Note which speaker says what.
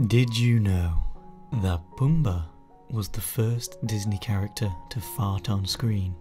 Speaker 1: Did you know that Pumbaa was the first Disney character to fart on screen?